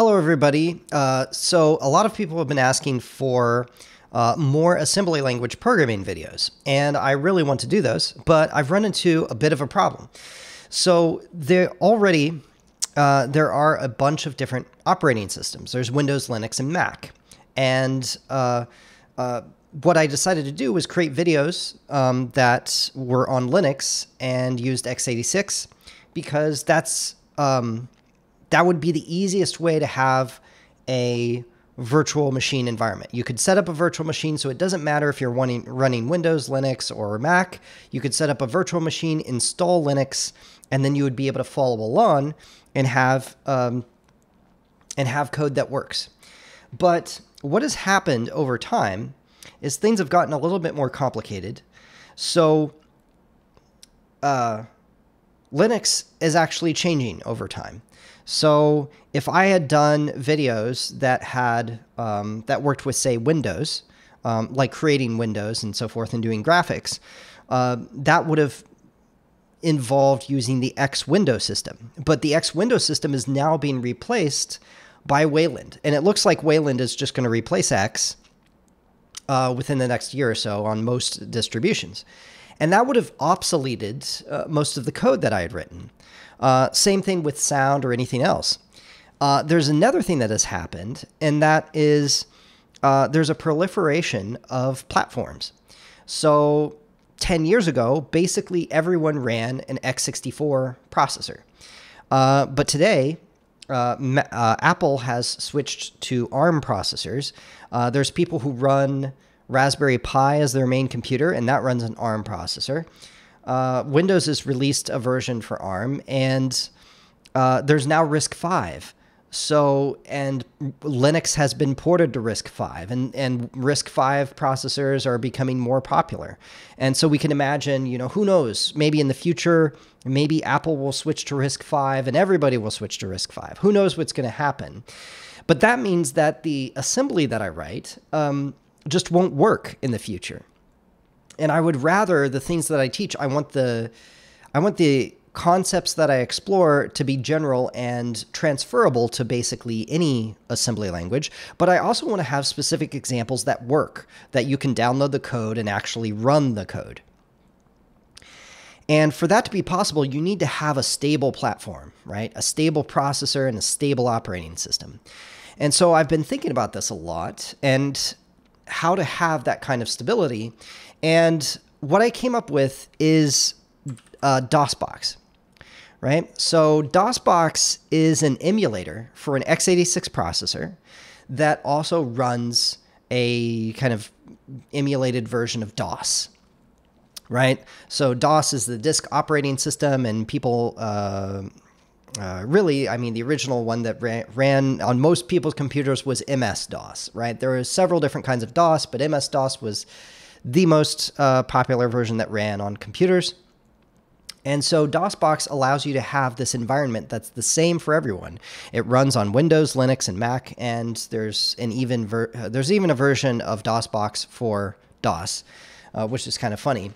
Hello, everybody. Uh, so, a lot of people have been asking for uh, more assembly language programming videos, and I really want to do those, but I've run into a bit of a problem. So, there already uh, there are a bunch of different operating systems. There's Windows, Linux, and Mac, and uh, uh, what I decided to do was create videos um, that were on Linux and used x86 because that's um, that would be the easiest way to have a virtual machine environment. You could set up a virtual machine so it doesn't matter if you're running, running Windows, Linux, or Mac. You could set up a virtual machine, install Linux, and then you would be able to follow along and have um, and have code that works. But what has happened over time is things have gotten a little bit more complicated. So uh, Linux is actually changing over time. So if I had done videos that had um, that worked with say Windows, um, like creating Windows and so forth and doing graphics, uh, that would have involved using the X window system. But the X window system is now being replaced by Wayland, and it looks like Wayland is just going to replace X uh, within the next year or so on most distributions. And that would have obsoleted uh, most of the code that I had written. Uh, same thing with sound or anything else. Uh, there's another thing that has happened, and that is uh, there's a proliferation of platforms. So 10 years ago, basically everyone ran an x64 processor. Uh, but today, uh, uh, Apple has switched to ARM processors. There's people who run Raspberry Pi as their main computer, and that runs an ARM processor. Uh, Windows has released a version for ARM, and uh, there's now RISC-V. So, and Linux has been ported to RISC-V, and, and RISC-V processors are becoming more popular. And so we can imagine, you know, who knows, maybe in the future, maybe Apple will switch to RISC-V and everybody will switch to RISC-V. Who knows what's going to happen? But that means that the assembly that I write um, just won't work in the future and I would rather the things that I teach, I want the I want the concepts that I explore to be general and transferable to basically any assembly language, but I also want to have specific examples that work, that you can download the code and actually run the code. And for that to be possible, you need to have a stable platform, right? A stable processor and a stable operating system. And so I've been thinking about this a lot and how to have that kind of stability. And what I came up with is uh, DOSBox, right? So DOSBox is an emulator for an x86 processor that also runs a kind of emulated version of DOS, right? So DOS is the disk operating system, and people uh, uh, really, I mean, the original one that ran, ran, on most people's computers was MS DOS, right? There are several different kinds of DOS, but MS DOS was the most uh, popular version that ran on computers. And so DOSBox allows you to have this environment that's the same for everyone. It runs on Windows, Linux, and Mac, and there's an even uh, there's even a version of DOSBox for DOS, uh, which is kind of funny.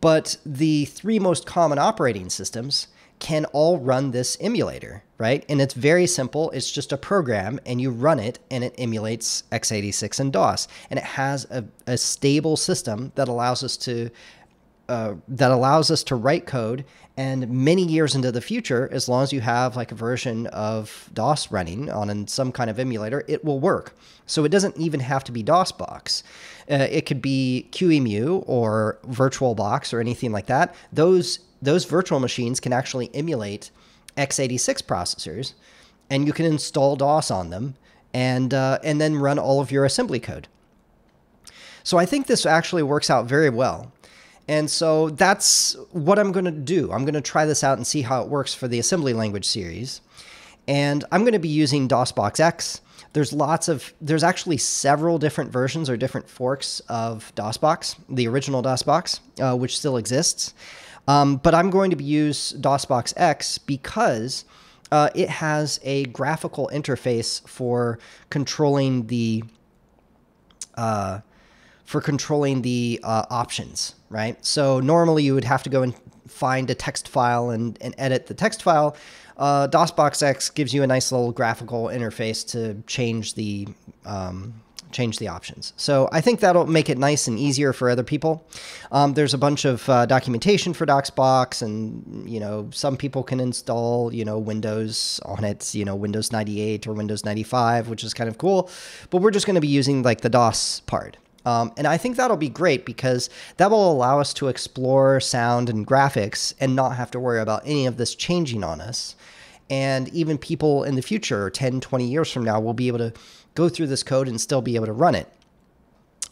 But the three most common operating systems can all run this emulator, right? And it's very simple. It's just a program and you run it and it emulates x86 and DOS. And it has a, a stable system that allows us to uh, that allows us to write code and many years into the future, as long as you have like a version of DOS running on some kind of emulator, it will work. So it doesn't even have to be DOSBox. Uh, it could be QEMU or VirtualBox or anything like that. Those those virtual machines can actually emulate x86 processors, and you can install DOS on them and uh, and then run all of your assembly code. So I think this actually works out very well. And so that's what I'm going to do. I'm going to try this out and see how it works for the assembly language series. And I'm going to be using DOSBox X. There's lots of, there's actually several different versions or different forks of DOSBox, the original DOSBox, uh, which still exists. Um, but I'm going to use DOSBox X because uh, it has a graphical interface for controlling the uh, for controlling the uh, options, right? So normally you would have to go and find a text file and, and edit the text file. uh, DOSBox X gives you a nice little graphical interface to change the um, change the options. So I think that'll make it nice and easier for other people. Um, there's a bunch of uh, documentation for DOSBox, and you know some people can install you know Windows on it, you know Windows 98 or Windows 95, which is kind of cool. But we're just going to be using like the DOS part. Um, and I think that'll be great because that will allow us to explore sound and graphics and not have to worry about any of this changing on us. And even people in the future, 10, 20 years from now, will be able to go through this code and still be able to run it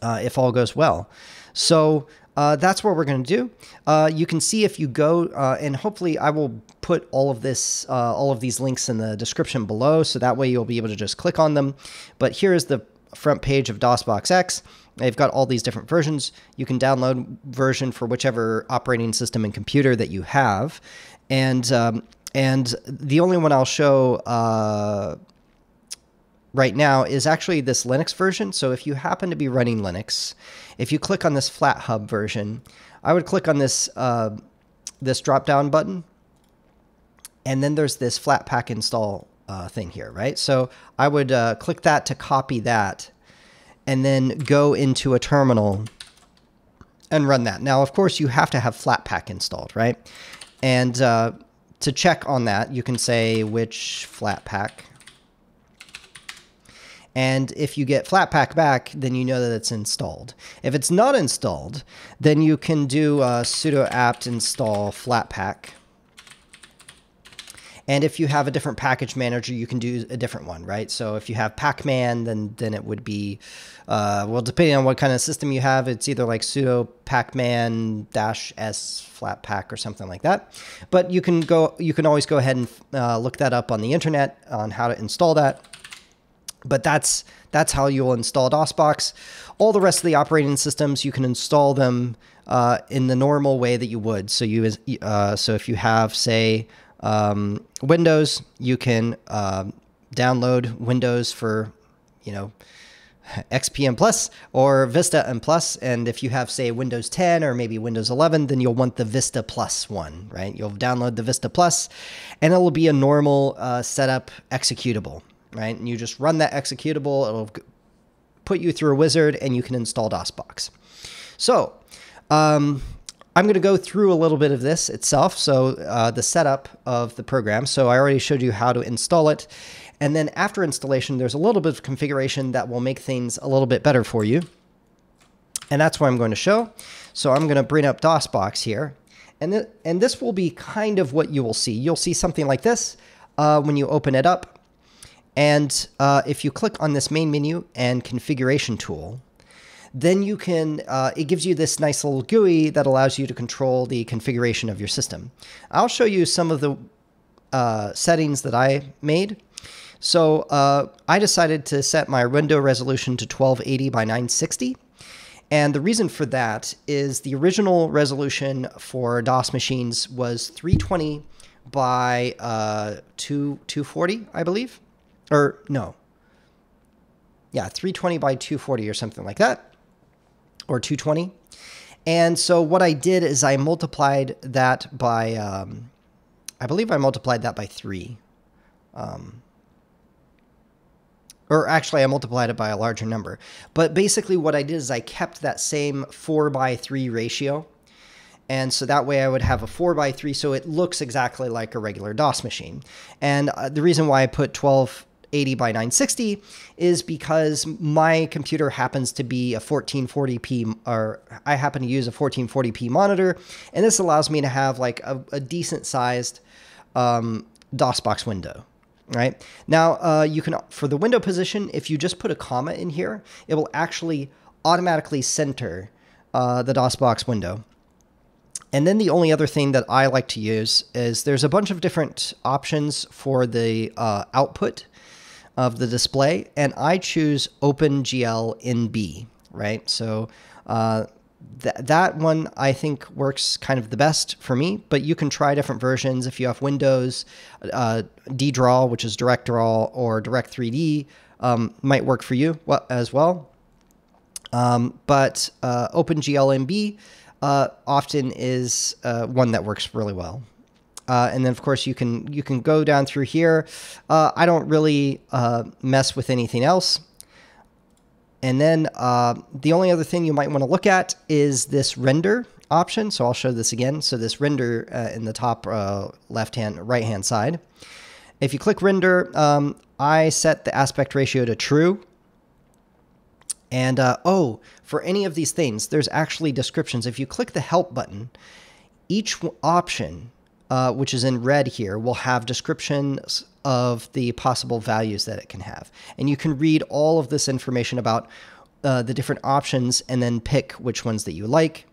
uh, if all goes well. So uh, that's what we're going to do. Uh, you can see if you go, uh, and hopefully I will put all of this, uh, all of these links in the description below, so that way you'll be able to just click on them. But here is the front page of DOSBox X. They've got all these different versions. You can download version for whichever operating system and computer that you have, and um, and the only one I'll show uh, right now is actually this Linux version. So if you happen to be running Linux, if you click on this FlatHub version, I would click on this uh, this drop down button, and then there's this Flatpak install uh, thing here, right? So I would uh, click that to copy that, and then go into a terminal and run that. Now, of course, you have to have Flatpak installed, right? And uh, to check on that, you can say which Flatpak and if you get Flatpak back, then you know that it's installed. If it's not installed, then you can do uh, sudo apt install Flatpak. And if you have a different package manager, you can do a different one, right? So if you have Pacman, then then it would be, uh, well, depending on what kind of system you have, it's either like sudo pacman dash s flatpak or something like that. But you can go, you can always go ahead and uh, look that up on the internet on how to install that. But that's that's how you'll install DOSBox. All the rest of the operating systems, you can install them uh, in the normal way that you would. So you uh, so if you have say um, Windows, you can uh, download Windows for you know XP and Plus or Vista and Plus. And if you have, say, Windows 10 or maybe Windows 11, then you'll want the Vista Plus one, right? You'll download the Vista Plus, and it will be a normal uh, setup executable right? And you just run that executable. It'll put you through a wizard and you can install DOSBox. So um, I'm going to go through a little bit of this itself. So uh, the setup of the program. So I already showed you how to install it. And then after installation, there's a little bit of configuration that will make things a little bit better for you. And that's what I'm going to show. So I'm going to bring up DOSBox here. And, th and this will be kind of what you will see. You'll see something like this uh, when you open it up. And uh, if you click on this main menu and configuration tool, then you can, uh, it gives you this nice little GUI that allows you to control the configuration of your system. I'll show you some of the uh, settings that I made. So uh, I decided to set my window resolution to 1280 by 960. And the reason for that is the original resolution for DOS machines was 320 by uh, 2, 240, I believe or no. Yeah, 320 by 240 or something like that, or 220. And so what I did is I multiplied that by, um, I believe I multiplied that by three. Um, or actually I multiplied it by a larger number. But basically what I did is I kept that same four by three ratio. And so that way I would have a 4 by 3 so it looks exactly like a regular DOS machine. And uh, the reason why I put 12 80 by 960 is because my computer happens to be a 1440p or I happen to use a 1440p monitor and this allows me to have like a, a decent sized um, DOSBox window right? Now uh, you can for the window position if you just put a comma in here it will actually automatically center uh, the DOSBox window. And then the only other thing that I like to use is there's a bunch of different options for the uh, output of the display, and I choose OpenGL NB, right? So uh, th that one I think works kind of the best for me, but you can try different versions. If you have Windows, uh, DDraw, which is Direct Draw, or Direct 3D, um, might work for you as well. Um, but uh, OpenGL NB uh, often is uh, one that works really well. Uh, and then of course you can you can go down through here. Uh, I don't really uh, mess with anything else. And then uh, the only other thing you might want to look at is this render option. So I'll show this again. So this render uh, in the top uh, left hand, right hand side. If you click render, um, I set the aspect ratio to true. And oh, for any of these things, there's actually descriptions. If you click the help button, each option, uh, which is in red here, will have descriptions of the possible values that it can have. And you can read all of this information about uh, the different options and then pick which ones that you like.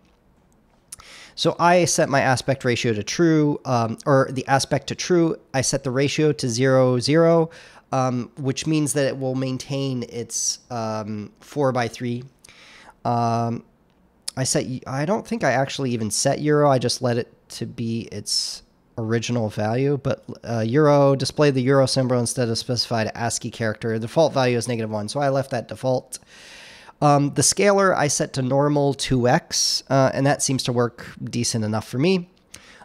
So I set my aspect ratio to true, um, or the aspect to true. I set the ratio to zero, zero, um, which means that it will maintain its um, four by three. Um, I set, I don't think I actually even set euro. I just let it to be its original value, but uh, euro display the euro symbol instead of specified ASCII character. Default value is negative one, so I left that default. Um, the scaler I set to normal 2x, uh, and that seems to work decent enough for me.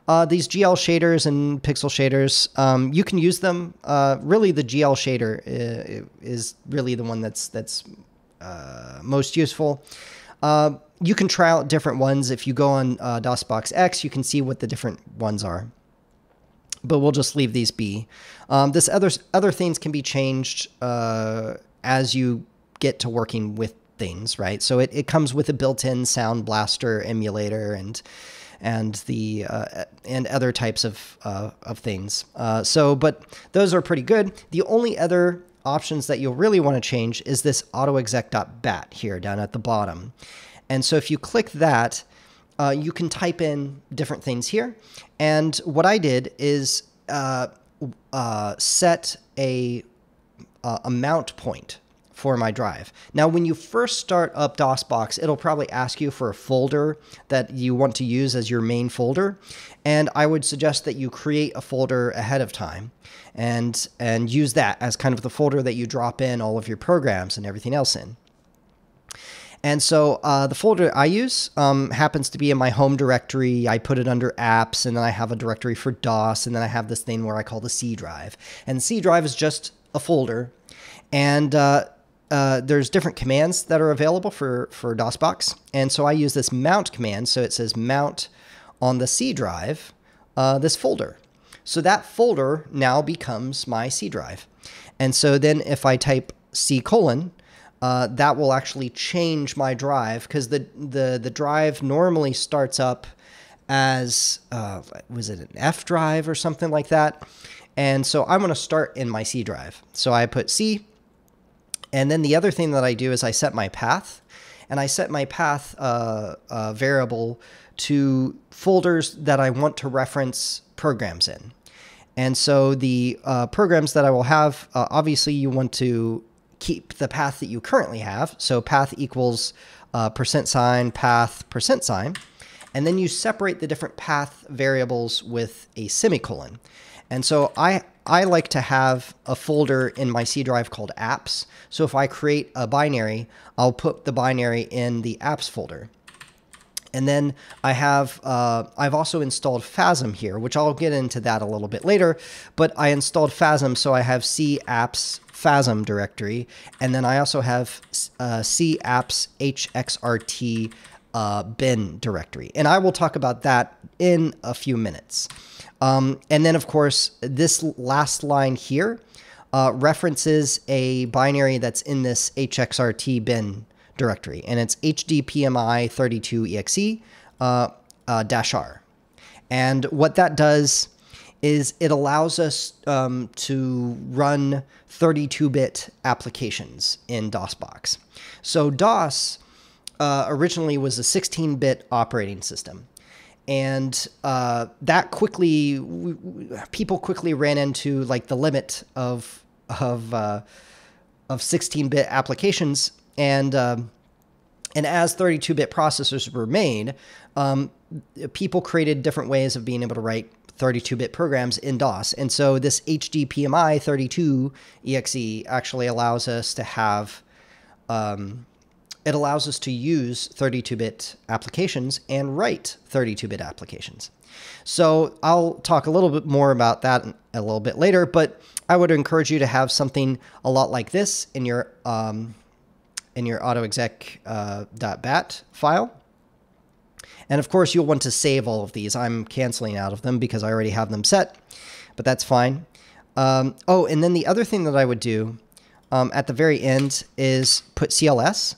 Uh, these GL shaders and pixel shaders, um, you can use them. Uh, really, the GL shader uh, is really the one that's that's uh, most useful. Uh, you can try out different ones. If you go on DOSBox X, you can see what the different ones are. But we'll just leave these be. Um, this other other things can be changed as you get to working with things, right? So it, it comes with a built-in Sound Blaster emulator and and the uh, and other types of uh, of things. Uh, so, but those are pretty good. The only other options that you'll really want to change is this autoexec.bat here down at the bottom. And so if you click that, uh, you can type in different things here. And what I did is uh, uh, set a, a mount point for my drive. Now, when you first start up DOSBox, it'll probably ask you for a folder that you want to use as your main folder. And I would suggest that you create a folder ahead of time and, and use that as kind of the folder that you drop in all of your programs and everything else in. And so uh, the folder I use um, happens to be in my home directory. I put it under apps, and then I have a directory for DOS, and then I have this thing where I call the C drive. And C drive is just a folder. And uh, uh, there's different commands that are available for, for DOSBox. And so I use this mount command. So it says mount on the C drive, uh, this folder. So that folder now becomes my C drive. And so then if I type C colon, uh, that will actually change my drive because the, the, the drive normally starts up as, uh, was it an F drive or something like that? And so I'm going to start in my C drive. So I put C and then the other thing that I do is I set my path, and I set my path uh, uh, variable to folders that I want to reference programs in. And so the uh, programs that I will have, uh, obviously you want to keep the path that you currently have. So path equals uh, percent sign, path, percent sign. And then you separate the different path variables with a semicolon. And so I I like to have a folder in my C drive called apps. So if I create a binary, I'll put the binary in the apps folder. And then I have, uh, I've also installed FASM here, which I'll get into that a little bit later, but I installed FASM, so I have C apps FASM directory, and then I also have uh, C apps HXRT uh, bin directory. And I will talk about that in a few minutes. Um, and then, of course, this last line here uh, references a binary that's in this HXRT bin directory, and it's HDPMI32EXE uh, uh, dash R. And what that does is it allows us um, to run 32-bit applications in DOSBox. So DOS uh, originally was a 16-bit operating system and uh, that quickly people quickly ran into like the limit of of uh, of 16-bit applications and um, and as 32-bit processors were made um, people created different ways of being able to write 32-bit programs in DOS and so this HDPMI 32 exe actually allows us to have um, it allows us to use 32-bit applications and write 32-bit applications. So I'll talk a little bit more about that a little bit later, but I would encourage you to have something a lot like this in your um, in your autoexec.bat uh, file. And of course, you'll want to save all of these. I'm canceling out of them because I already have them set, but that's fine. Um, oh, and then the other thing that I would do um, at the very end is put CLS.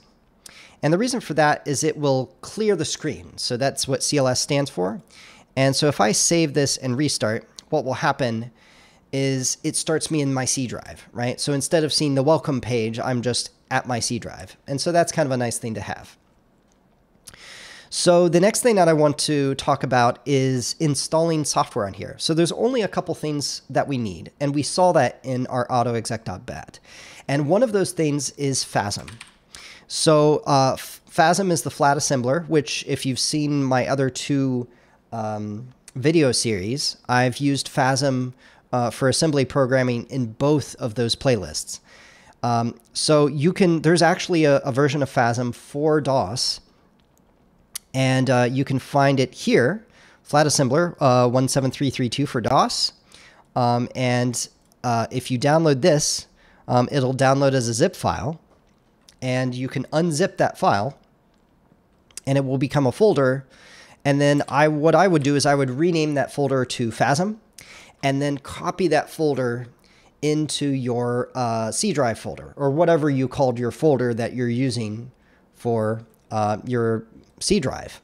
And the reason for that is it will clear the screen. So that's what CLS stands for. And so if I save this and restart, what will happen is it starts me in my C drive, right? So instead of seeing the welcome page, I'm just at my C drive. And so that's kind of a nice thing to have. So the next thing that I want to talk about is installing software on here. So there's only a couple things that we need, and we saw that in our autoexec.bat. And one of those things is FASM. So uh, FASM is the flat assembler, which if you've seen my other two um, video series, I've used FASM uh, for assembly programming in both of those playlists. Um, so you can, there's actually a, a, version of FASM for DOS, and uh, you can find it here, flat assembler uh, 17332 for DOS. Um, and uh, if you download this, um, it'll download as a zip file, and you can unzip that file, and it will become a folder and then I what I would do is I would rename that folder to FASM and then copy that folder into your uh, C drive folder or whatever you called your folder that you're using for uh, your C drive.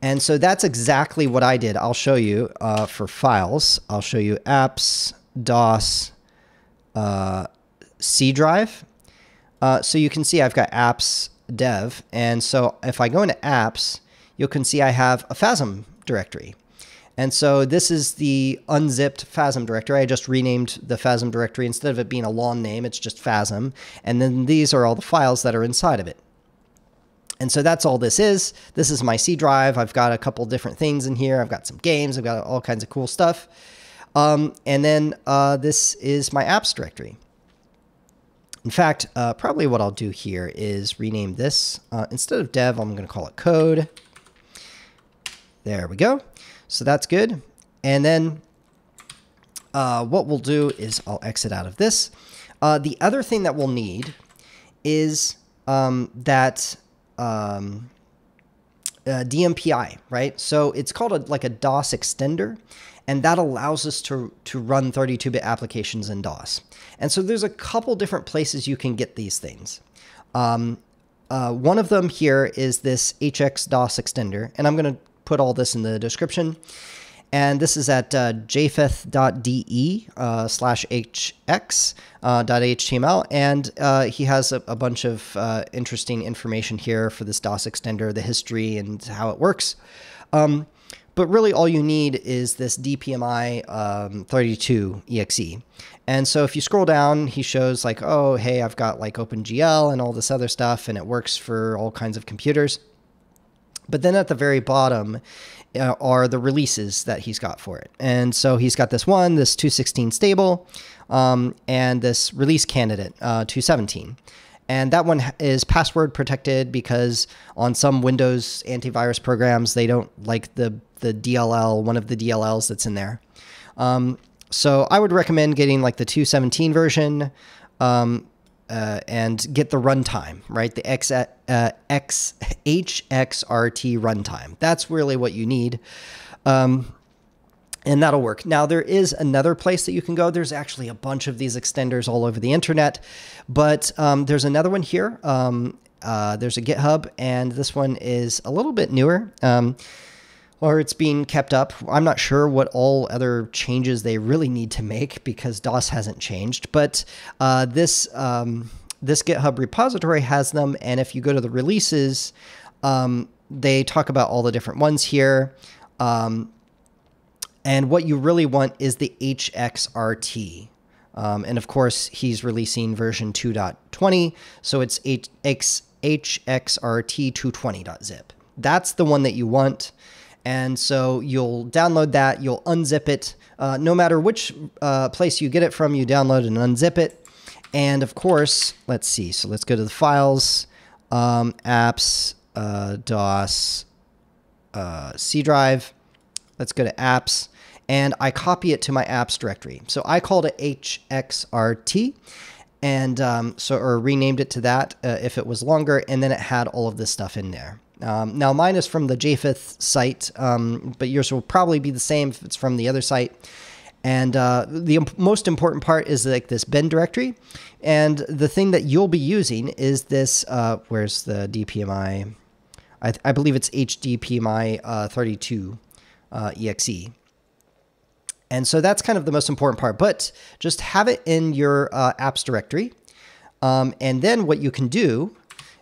And so that's exactly what I did. I'll show you uh, for files. I'll show you apps, DOS, uh, C drive. Uh, so you can see I've got apps dev. And so if I go into apps, you can see I have a FASM directory. And so this is the unzipped FASM directory. I just renamed the FASM directory. Instead of it being a long name, it's just FASM. And then these are all the files that are inside of it. And so that's all this is. This is my C drive. I've got a couple different things in here. I've got some games. I've got all kinds of cool stuff. Um, and then uh, this is my apps directory. In fact, uh, probably what I'll do here is rename this. Uh, instead of dev, I'm going to call it code. There we go. So that's good. And then uh, what we'll do is I'll exit out of this. Uh, the other thing that we'll need is um, that um, uh, DMPI, right? So it's called a, like a DOS extender, and that allows us to, to run 32-bit applications in DOS. And so there's a couple different places you can get these things. Um, uh, one of them here is this HX DOS extender, and I'm going to put all this in the description. And this is at uh, japheth.de uh, slash hx uh. And uh, he has a, a bunch of uh, interesting information here for this DOS extender, the history and how it works. Um, but really all you need is this DPMI um, 32 exe. And so if you scroll down, he shows like, oh, hey, I've got like OpenGL and all this other stuff, and it works for all kinds of computers. But then at the very bottom uh, are the releases that he's got for it. And so he's got this one, this 216 stable, um, and this release candidate, uh, 217. And that one is password protected because on some Windows antivirus programs, they don't like the, the DLL, one of the DLLs that's in there. Um, so I would recommend getting like the 217 version. Um, uh, and get the runtime, right? The X, uh, X, HXRT runtime. That's really what you need. Um, and that'll work. Now, there is another place that you can go. There's actually a bunch of these extenders all over the internet, but um, there's another one here. Um, uh, there's a GitHub, and this one is a little bit newer. Um, or it's being kept up. I'm not sure what all other changes they really need to make because DOS hasn't changed, but uh, this um, this GitHub repository has them, and if you go to the releases, um, they talk about all the different ones here. Um, and what you really want is the HXRT. Um, and of course, he's releasing version 2.20, so it's HXRT220.zip. That's the one that you want. And so you'll download that, you'll unzip it. Uh, no matter which uh, place you get it from, you download and unzip it. And of course, let's see. So let's go to the files. Um, apps, uh, DOS, uh, C drive. Let's go to apps and I copy it to my apps directory. So I called it HXRT and um, so or renamed it to that uh, if it was longer, and then it had all of this stuff in there. Um, now mine is from the Japheth site, um, but yours will probably be the same if it's from the other site. And uh, the imp most important part is like this bin directory. And the thing that you'll be using is this, uh, where's the DPMI? I, I, believe it's HDPMI uh, 32 uh, EXE. And so that's kind of the most important part. But just have it in your uh, apps directory. Um, and then what you can do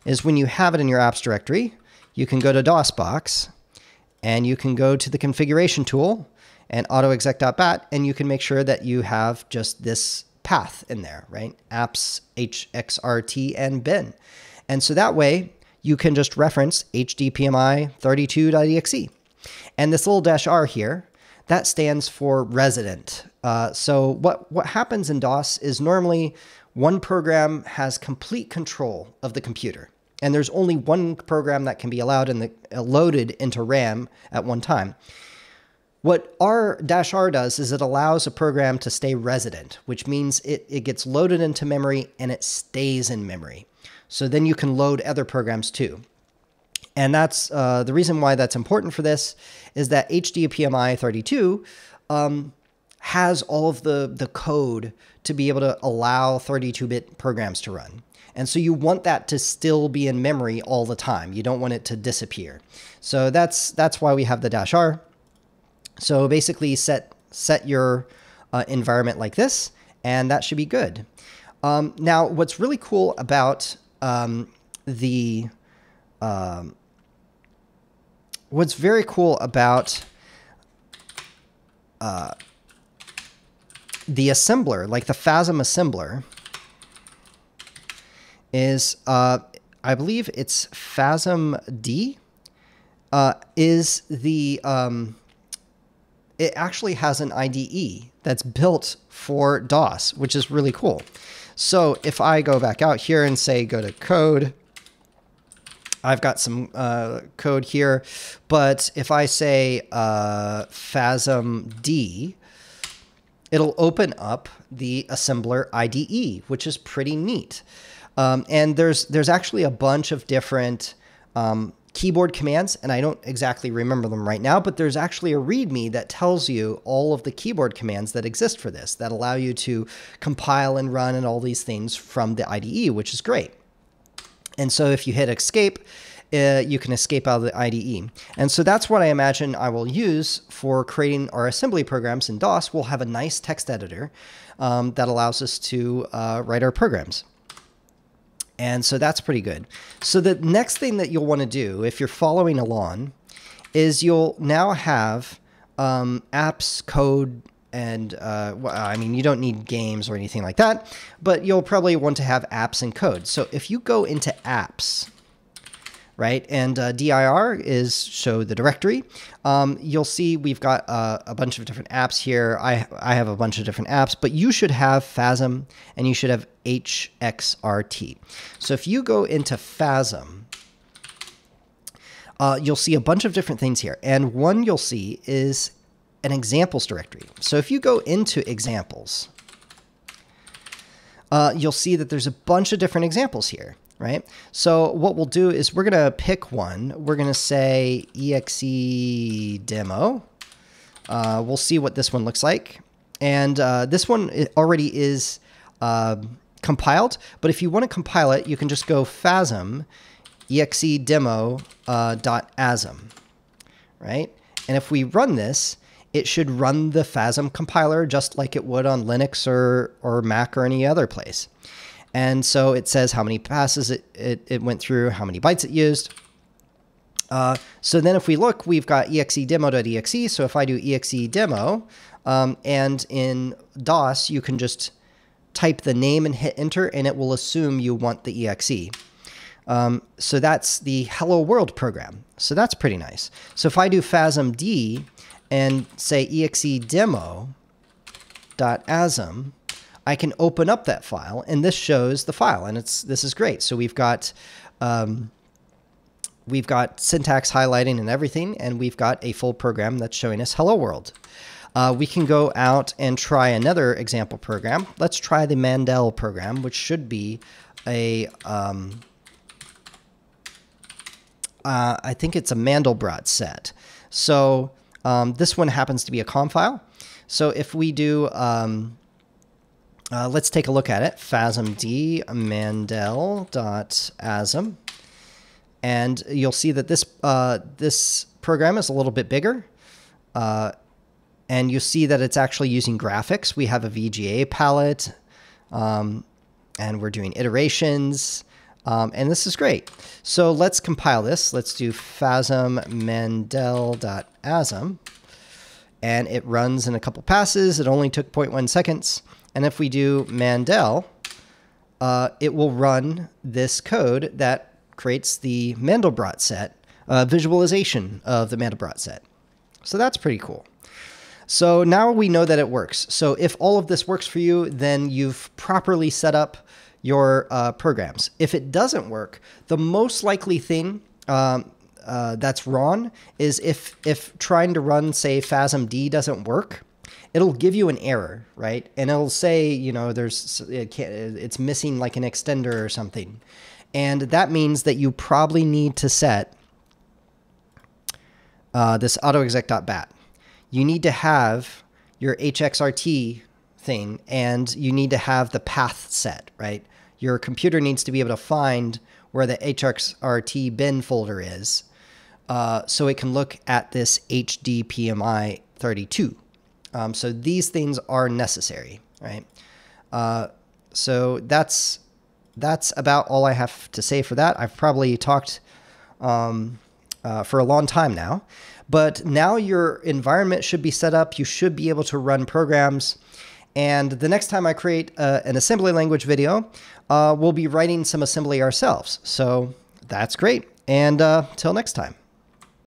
is when you have it in your apps directory, you can go to DOSBox and you can go to the configuration tool and autoexec.bat and you can make sure that you have just this path in there, right? Apps, HXRT, and bin. And so that way you can just reference hdpmi32.exe. And this little dash R here that stands for resident. Uh, so what, what happens in DOS is normally one program has complete control of the computer. And there's only one program that can be allowed the uh, loaded into RAM at one time. What R-R does is it allows a program to stay resident, which means it, it gets loaded into memory and it stays in memory. So then you can load other programs too. And that's uh, the reason why that's important for this is that HDPMI 32 um, has all of the, the code to be able to allow 32-bit programs to run. And so you want that to still be in memory all the time. You don't want it to disappear. So that's that's why we have the dash R. So basically set set your uh, environment like this, and that should be good. Um, now, what's really cool about um, the um, what's very cool about uh, the assembler, like the FASM assembler, is uh, I believe it's FASM D, uh, is the um, it actually has an IDE that's built for DOS, which is really cool. So if I go back out here and say go to code I've got some uh, code here, but if I say uh, FASM D, it'll open up the assembler IDE, which is pretty neat. Um, and there's there's actually a bunch of different um, keyboard commands, and I don't exactly remember them right now, but there's actually a README that tells you all of the keyboard commands that exist for this that allow you to compile and run and all these things from the IDE, which is great. And so if you hit escape, uh, you can escape out of the IDE. And so that's what I imagine I will use for creating our assembly programs in DOS. We'll have a nice text editor um, that allows us to uh, write our programs. And so that's pretty good. So the next thing that you'll want to do if you're following along is you'll now have um, apps, code, and uh, well, I mean, you don't need games or anything like that, but you'll probably want to have apps and code. So if you go into apps, right, and uh, dir is show the directory, um, you'll see we've got uh, a bunch of different apps here. I, I have a bunch of different apps, but you should have FASM and you should have HXRT. So if you go into FASM, uh, you'll see a bunch of different things here. And one you'll see is an examples directory. So if you go into examples, uh, you'll see that there's a bunch of different examples here, right? So what we'll do is we're going to pick one. We're going to say exe demo. Uh, we'll see what this one looks like. And uh, this one already is uh, compiled, but if you want to compile it, you can just go fasm exe demo uh, dot asm, right? And if we run this, it should run the fasm compiler just like it would on Linux or, or Mac or any other place. And so it says how many passes it, it, it went through, how many bytes it used. Uh, so then if we look, we've got exe-demo.exe. So if I do exedemo, um, and in DOS, you can just type the name and hit enter, and it will assume you want the exe. Um, so that's the hello world program. So that's pretty nice. So if I do FASMD, and say exe demo.asm, I can open up that file, and this shows the file, and it's this is great. So we've got um, we've got syntax highlighting and everything, and we've got a full program that's showing us hello world. Uh, we can go out and try another example program. Let's try the Mandel program, which should be a, um, uh, I think it's a Mandelbrot set. So um, this one happens to be a COM file. So if we do, um, uh, let's take a look at it, fasmd mandel.asm. And you'll see that this, uh, this program is a little bit bigger. Uh, and you see that it's actually using graphics. We have a VGA palette, um, and we're doing iterations, um, and this is great. So let's compile this. Let's do fasm mandel.asm, and it runs in a couple passes. It only took 0.1 seconds. And if we do Mandel, uh, it will run this code that creates the Mandelbrot set, uh, visualization of the Mandelbrot set. So that's pretty cool. So now we know that it works. So if all of this works for you, then you've properly set up your uh, programs. If it doesn't work, the most likely thing um, uh, that's wrong is if if trying to run say fasmd doesn't work, it'll give you an error, right? And it'll say you know there's it it's missing like an extender or something, and that means that you probably need to set uh, this autoexec.bat you need to have your HXRT thing and you need to have the path set, right? Your computer needs to be able to find where the HXRT bin folder is uh, so it can look at this HDPMI 32. Um, so these things are necessary, right? Uh, so that's that's about all I have to say for that. I've probably talked um, uh, for a long time now. But now your environment should be set up. You should be able to run programs. And the next time I create uh, an assembly language video, uh, we'll be writing some assembly ourselves. So that's great. And uh, till next time.